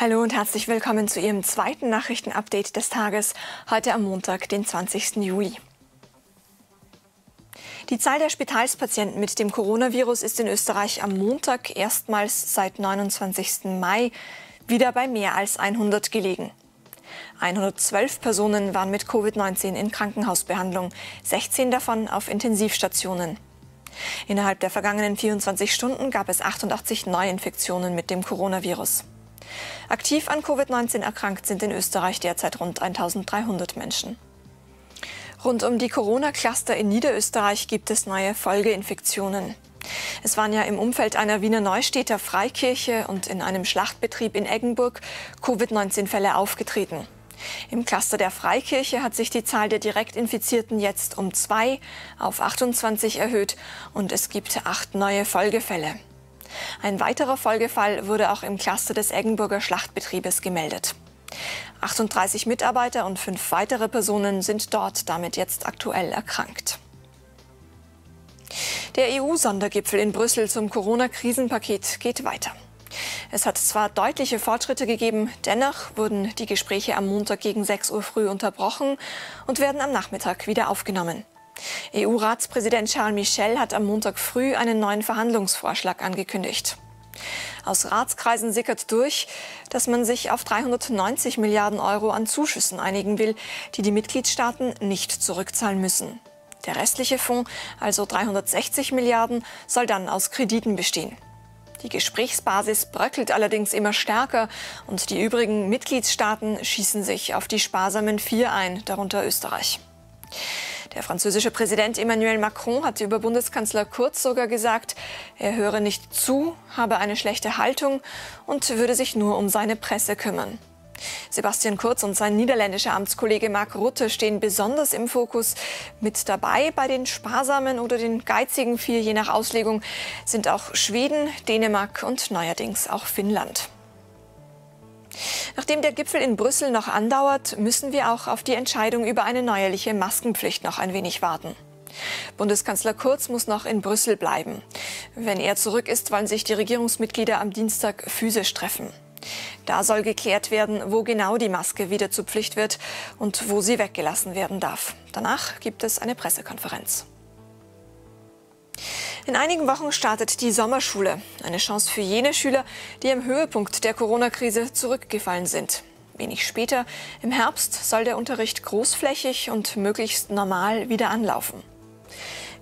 Hallo und herzlich willkommen zu Ihrem zweiten Nachrichtenupdate des Tages, heute am Montag, den 20. Juli. Die Zahl der Spitalspatienten mit dem Coronavirus ist in Österreich am Montag erstmals seit 29. Mai wieder bei mehr als 100 gelegen. 112 Personen waren mit Covid-19 in Krankenhausbehandlung, 16 davon auf Intensivstationen. Innerhalb der vergangenen 24 Stunden gab es 88 Neuinfektionen mit dem Coronavirus. Aktiv an Covid-19 erkrankt sind in Österreich derzeit rund 1300 Menschen. Rund um die Corona-Cluster in Niederösterreich gibt es neue Folgeinfektionen. Es waren ja im Umfeld einer Wiener Neustädter Freikirche und in einem Schlachtbetrieb in Eggenburg Covid-19-Fälle aufgetreten. Im Cluster der Freikirche hat sich die Zahl der Direktinfizierten jetzt um zwei auf 28 erhöht und es gibt acht neue Folgefälle. Ein weiterer Folgefall wurde auch im Cluster des Eggenburger Schlachtbetriebes gemeldet. 38 Mitarbeiter und fünf weitere Personen sind dort damit jetzt aktuell erkrankt. Der EU-Sondergipfel in Brüssel zum Corona-Krisenpaket geht weiter. Es hat zwar deutliche Fortschritte gegeben, dennoch wurden die Gespräche am Montag gegen 6 Uhr früh unterbrochen und werden am Nachmittag wieder aufgenommen. EU-Ratspräsident Charles Michel hat am Montag früh einen neuen Verhandlungsvorschlag angekündigt. Aus Ratskreisen sickert durch, dass man sich auf 390 Milliarden Euro an Zuschüssen einigen will, die die Mitgliedstaaten nicht zurückzahlen müssen. Der restliche Fonds, also 360 Milliarden, soll dann aus Krediten bestehen. Die Gesprächsbasis bröckelt allerdings immer stärker und die übrigen Mitgliedstaaten schießen sich auf die sparsamen vier ein, darunter Österreich. Der französische Präsident Emmanuel Macron hat über Bundeskanzler Kurz sogar gesagt, er höre nicht zu, habe eine schlechte Haltung und würde sich nur um seine Presse kümmern. Sebastian Kurz und sein niederländischer Amtskollege Mark Rutte stehen besonders im Fokus. Mit dabei bei den sparsamen oder den geizigen vier, je nach Auslegung, sind auch Schweden, Dänemark und neuerdings auch Finnland. Nachdem der Gipfel in Brüssel noch andauert, müssen wir auch auf die Entscheidung über eine neuerliche Maskenpflicht noch ein wenig warten. Bundeskanzler Kurz muss noch in Brüssel bleiben. Wenn er zurück ist, wollen sich die Regierungsmitglieder am Dienstag physisch treffen. Da soll geklärt werden, wo genau die Maske wieder zur Pflicht wird und wo sie weggelassen werden darf. Danach gibt es eine Pressekonferenz. In einigen Wochen startet die Sommerschule. Eine Chance für jene Schüler, die am Höhepunkt der Corona-Krise zurückgefallen sind. Wenig später, im Herbst, soll der Unterricht großflächig und möglichst normal wieder anlaufen.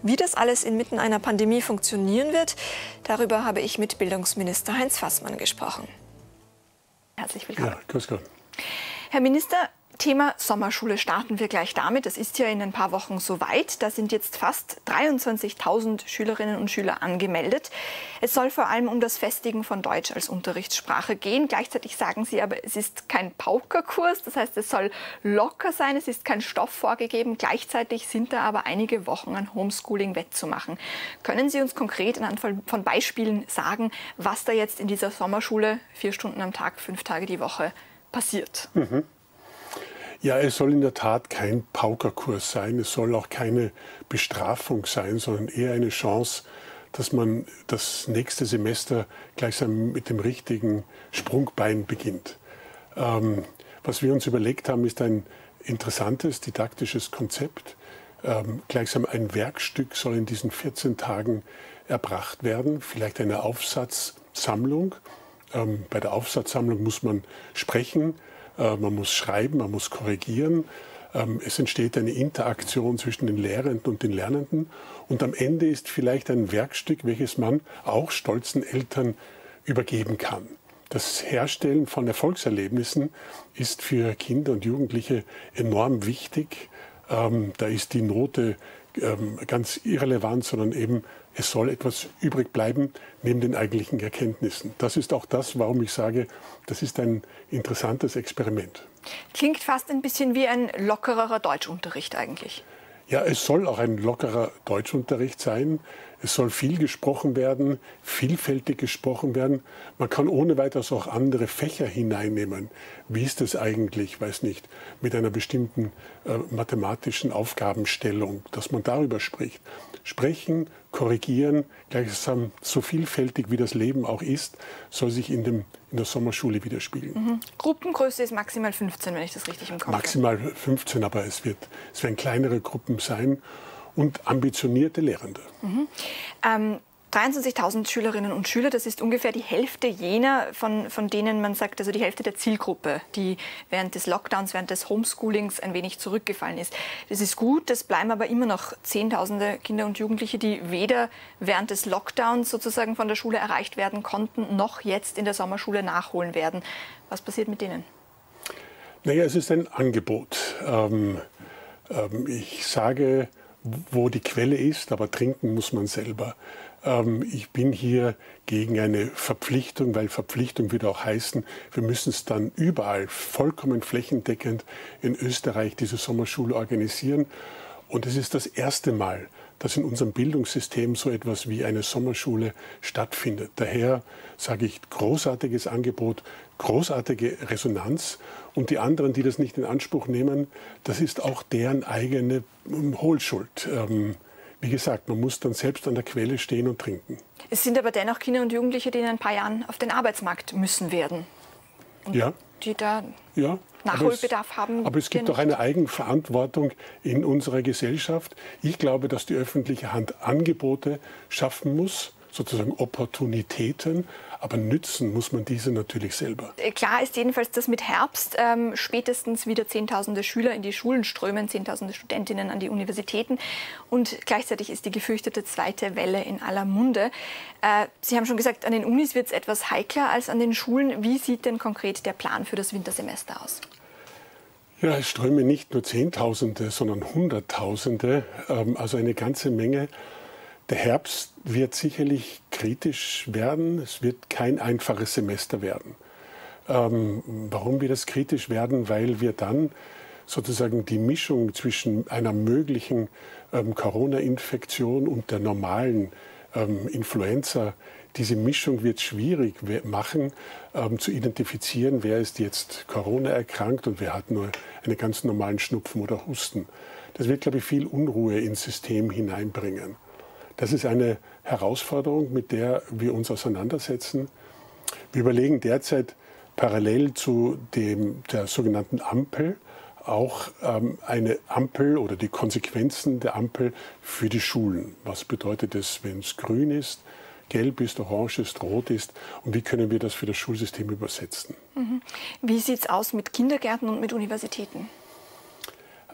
Wie das alles inmitten einer Pandemie funktionieren wird, darüber habe ich mit Bildungsminister Heinz Fassmann gesprochen. Herzlich willkommen. Ja, grüß Gott. Herr Minister, Thema Sommerschule starten wir gleich damit. Das ist ja in ein paar Wochen soweit. Da sind jetzt fast 23.000 Schülerinnen und Schüler angemeldet. Es soll vor allem um das Festigen von Deutsch als Unterrichtssprache gehen. Gleichzeitig sagen Sie aber, es ist kein Paukerkurs. Das heißt, es soll locker sein. Es ist kein Stoff vorgegeben. Gleichzeitig sind da aber einige Wochen an Homeschooling wettzumachen. Können Sie uns konkret anhand von Beispielen sagen, was da jetzt in dieser Sommerschule vier Stunden am Tag, fünf Tage die Woche passiert? Mhm. Ja, es soll in der Tat kein Paukerkurs sein, es soll auch keine Bestrafung sein, sondern eher eine Chance, dass man das nächste Semester gleichsam mit dem richtigen Sprungbein beginnt. Ähm, was wir uns überlegt haben, ist ein interessantes didaktisches Konzept. Ähm, gleichsam ein Werkstück soll in diesen 14 Tagen erbracht werden, vielleicht eine Aufsatzsammlung. Ähm, bei der Aufsatzsammlung muss man sprechen, man muss schreiben, man muss korrigieren. Ähm, es entsteht eine Interaktion zwischen den Lehrenden und den Lernenden. Und am Ende ist vielleicht ein Werkstück, welches man auch stolzen Eltern übergeben kann. Das Herstellen von Erfolgserlebnissen ist für Kinder und Jugendliche enorm wichtig. Ähm, da ist die Note ähm, ganz irrelevant, sondern eben es soll etwas übrig bleiben neben den eigentlichen Erkenntnissen. Das ist auch das, warum ich sage, das ist ein interessantes Experiment. Klingt fast ein bisschen wie ein lockerer Deutschunterricht eigentlich. Ja, es soll auch ein lockerer Deutschunterricht sein. Es soll viel gesprochen werden, vielfältig gesprochen werden. Man kann ohne weiteres auch andere Fächer hineinnehmen. Wie ist es eigentlich, weiß nicht, mit einer bestimmten äh, mathematischen Aufgabenstellung, dass man darüber spricht. Sprechen, korrigieren, gleichsam so vielfältig wie das Leben auch ist, soll sich in, dem, in der Sommerschule widerspiegeln. Mhm. Gruppengröße ist maximal 15, wenn ich das richtig im Kopf habe. Maximal 15, aber es, wird, es werden kleinere Gruppen sein und ambitionierte Lehrende. Mhm. Ähm, 23.000 Schülerinnen und Schüler, das ist ungefähr die Hälfte jener, von, von denen man sagt, also die Hälfte der Zielgruppe, die während des Lockdowns, während des Homeschoolings ein wenig zurückgefallen ist. Das ist gut, das bleiben aber immer noch Zehntausende Kinder und Jugendliche, die weder während des Lockdowns sozusagen von der Schule erreicht werden konnten, noch jetzt in der Sommerschule nachholen werden. Was passiert mit denen? Naja, es ist ein Angebot. Ähm, ähm, ich sage, wo die Quelle ist, aber trinken muss man selber. Ähm, ich bin hier gegen eine Verpflichtung, weil Verpflichtung würde auch heißen, wir müssen es dann überall vollkommen flächendeckend in Österreich diese Sommerschule organisieren. Und es ist das erste Mal, dass in unserem Bildungssystem so etwas wie eine Sommerschule stattfindet. Daher sage ich, großartiges Angebot, großartige Resonanz. Und die anderen, die das nicht in Anspruch nehmen, das ist auch deren eigene Hohlschuld. Ähm, wie gesagt, man muss dann selbst an der Quelle stehen und trinken. Es sind aber dennoch Kinder und Jugendliche, die in ein paar Jahren auf den Arbeitsmarkt müssen werden. Und ja. Die da ja. Nachholbedarf aber es, haben. Aber es gibt auch eine Eigenverantwortung in unserer Gesellschaft. Ich glaube, dass die öffentliche Hand Angebote schaffen muss, sozusagen Opportunitäten, aber nützen muss man diese natürlich selber. Äh, klar ist jedenfalls, dass mit Herbst ähm, spätestens wieder Zehntausende Schüler in die Schulen strömen, Zehntausende Studentinnen an die Universitäten. Und gleichzeitig ist die gefürchtete zweite Welle in aller Munde. Äh, Sie haben schon gesagt, an den Unis wird es etwas heikler als an den Schulen. Wie sieht denn konkret der Plan für das Wintersemester aus? Ja, es strömen nicht nur Zehntausende, sondern Hunderttausende, ähm, also eine ganze Menge. Der Herbst wird sicherlich kritisch werden. Es wird kein einfaches Semester werden. Ähm, warum wird es kritisch werden? Weil wir dann sozusagen die Mischung zwischen einer möglichen ähm, Corona-Infektion und der normalen ähm, Influenza, diese Mischung wird schwierig machen, ähm, zu identifizieren, wer ist jetzt Corona erkrankt und wer hat nur einen ganz normalen Schnupfen oder Husten. Das wird, glaube ich, viel Unruhe ins System hineinbringen. Das ist eine Herausforderung, mit der wir uns auseinandersetzen. Wir überlegen derzeit parallel zu dem, der sogenannten Ampel auch ähm, eine Ampel oder die Konsequenzen der Ampel für die Schulen. Was bedeutet es, wenn es grün ist, gelb ist, orange ist, rot ist und wie können wir das für das Schulsystem übersetzen? Mhm. Wie sieht es aus mit Kindergärten und mit Universitäten?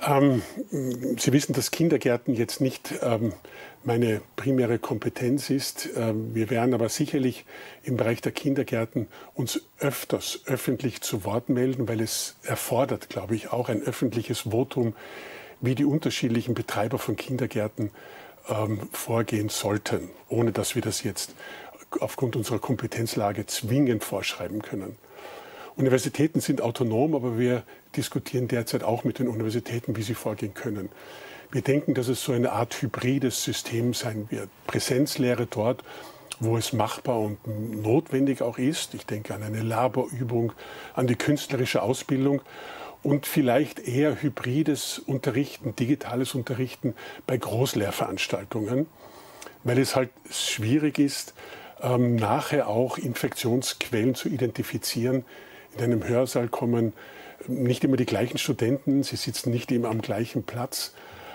Ähm, Sie wissen, dass Kindergärten jetzt nicht ähm, meine primäre Kompetenz ist. Ähm, wir werden aber sicherlich im Bereich der Kindergärten uns öfters öffentlich zu Wort melden, weil es erfordert, glaube ich, auch ein öffentliches Votum, wie die unterschiedlichen Betreiber von Kindergärten ähm, vorgehen sollten, ohne dass wir das jetzt aufgrund unserer Kompetenzlage zwingend vorschreiben können. Universitäten sind autonom, aber wir diskutieren derzeit auch mit den Universitäten, wie sie vorgehen können. Wir denken, dass es so eine Art hybrides System sein wird. Präsenzlehre dort, wo es machbar und notwendig auch ist. Ich denke an eine Laborübung, an die künstlerische Ausbildung und vielleicht eher hybrides Unterrichten, digitales Unterrichten bei Großlehrveranstaltungen, weil es halt schwierig ist, ähm, nachher auch Infektionsquellen zu identifizieren, in einem Hörsaal kommen nicht immer die gleichen Studenten, sie sitzen nicht immer am gleichen Platz.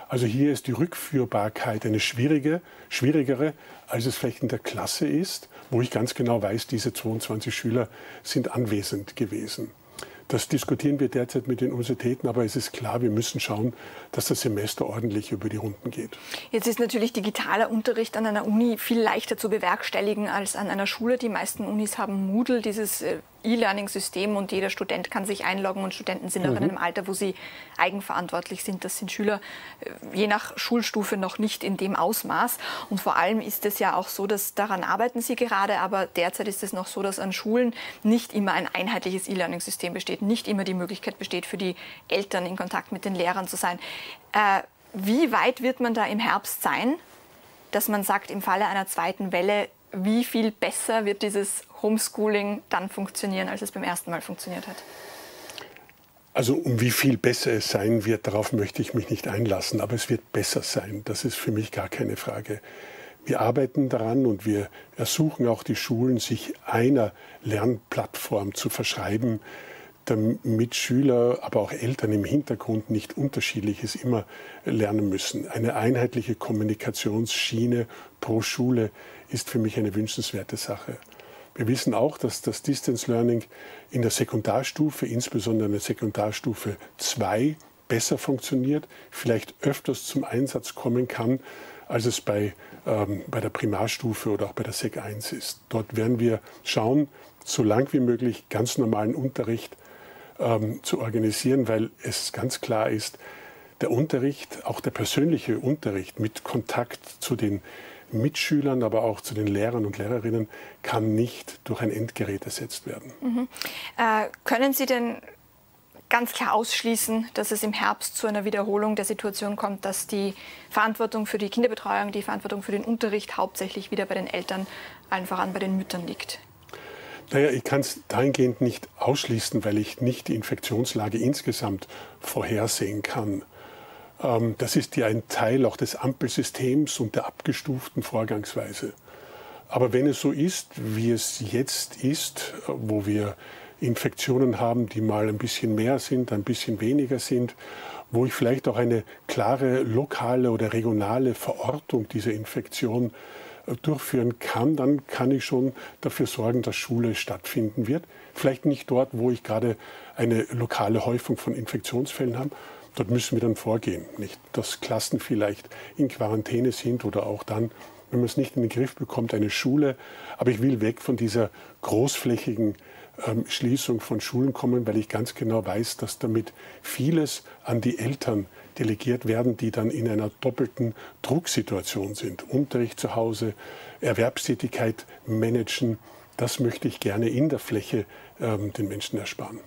Also hier ist die Rückführbarkeit eine schwierige, schwierigere, als es vielleicht in der Klasse ist, wo ich ganz genau weiß, diese 22 Schüler sind anwesend gewesen. Das diskutieren wir derzeit mit den Universitäten, aber es ist klar, wir müssen schauen, dass das Semester ordentlich über die Runden geht. Jetzt ist natürlich digitaler Unterricht an einer Uni viel leichter zu bewerkstelligen als an einer Schule. Die meisten Unis haben Moodle, dieses äh, E-Learning-System und jeder Student kann sich einloggen und Studenten sind mhm. auch in mhm. einem Alter, wo sie eigenverantwortlich sind. Das sind Schüler äh, je nach Schulstufe noch nicht in dem Ausmaß. Und vor allem ist es ja auch so, dass daran arbeiten sie gerade, aber derzeit ist es noch so, dass an Schulen nicht immer ein einheitliches E-Learning-System besteht, nicht immer die Möglichkeit besteht, für die Eltern in Kontakt mit den Lehrern zu sein. Äh, wie weit wird man da im Herbst sein? dass man sagt, im Falle einer zweiten Welle, wie viel besser wird dieses Homeschooling dann funktionieren, als es beim ersten Mal funktioniert hat? Also um wie viel besser es sein wird, darauf möchte ich mich nicht einlassen, aber es wird besser sein. Das ist für mich gar keine Frage. Wir arbeiten daran und wir ersuchen auch die Schulen, sich einer Lernplattform zu verschreiben, damit Schüler, aber auch Eltern im Hintergrund nicht unterschiedliches immer lernen müssen. Eine einheitliche Kommunikationsschiene pro Schule ist für mich eine wünschenswerte Sache. Wir wissen auch, dass das Distance Learning in der Sekundarstufe, insbesondere in der Sekundarstufe 2, besser funktioniert, vielleicht öfters zum Einsatz kommen kann, als es bei, ähm, bei der Primarstufe oder auch bei der Sek 1 ist. Dort werden wir schauen, so lang wie möglich ganz normalen Unterricht ähm, zu organisieren, weil es ganz klar ist, der Unterricht, auch der persönliche Unterricht mit Kontakt zu den Mitschülern, aber auch zu den Lehrern und Lehrerinnen, kann nicht durch ein Endgerät ersetzt werden. Mhm. Äh, können Sie denn ganz klar ausschließen, dass es im Herbst zu einer Wiederholung der Situation kommt, dass die Verantwortung für die Kinderbetreuung, die Verantwortung für den Unterricht hauptsächlich wieder bei den Eltern, allen voran bei den Müttern liegt? Naja, ich kann es dahingehend nicht ausschließen, weil ich nicht die Infektionslage insgesamt vorhersehen kann. Ähm, das ist ja ein Teil auch des Ampelsystems und der abgestuften Vorgangsweise. Aber wenn es so ist, wie es jetzt ist, wo wir Infektionen haben, die mal ein bisschen mehr sind, ein bisschen weniger sind, wo ich vielleicht auch eine klare lokale oder regionale Verortung dieser Infektion durchführen kann, dann kann ich schon dafür sorgen, dass Schule stattfinden wird. Vielleicht nicht dort, wo ich gerade eine lokale Häufung von Infektionsfällen habe. Dort müssen wir dann vorgehen. Nicht, dass Klassen vielleicht in Quarantäne sind oder auch dann, wenn man es nicht in den Griff bekommt, eine Schule. Aber ich will weg von dieser großflächigen ähm, Schließung von Schulen kommen, weil ich ganz genau weiß, dass damit vieles an die Eltern delegiert werden, die dann in einer doppelten Drucksituation sind. Unterricht zu Hause, Erwerbstätigkeit managen. Das möchte ich gerne in der Fläche ähm, den Menschen ersparen.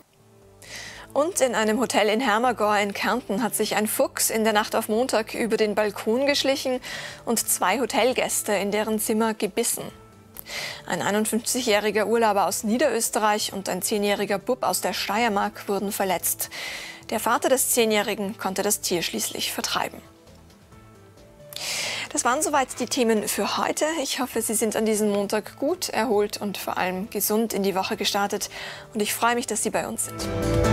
Und in einem Hotel in Hermagor in Kärnten hat sich ein Fuchs in der Nacht auf Montag über den Balkon geschlichen und zwei Hotelgäste in deren Zimmer gebissen. Ein 51-jähriger Urlauber aus Niederösterreich und ein 10-jähriger Bub aus der Steiermark wurden verletzt. Der Vater des Zehnjährigen konnte das Tier schließlich vertreiben. Das waren soweit die Themen für heute. Ich hoffe, Sie sind an diesem Montag gut erholt und vor allem gesund in die Woche gestartet. Und ich freue mich, dass Sie bei uns sind.